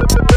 you.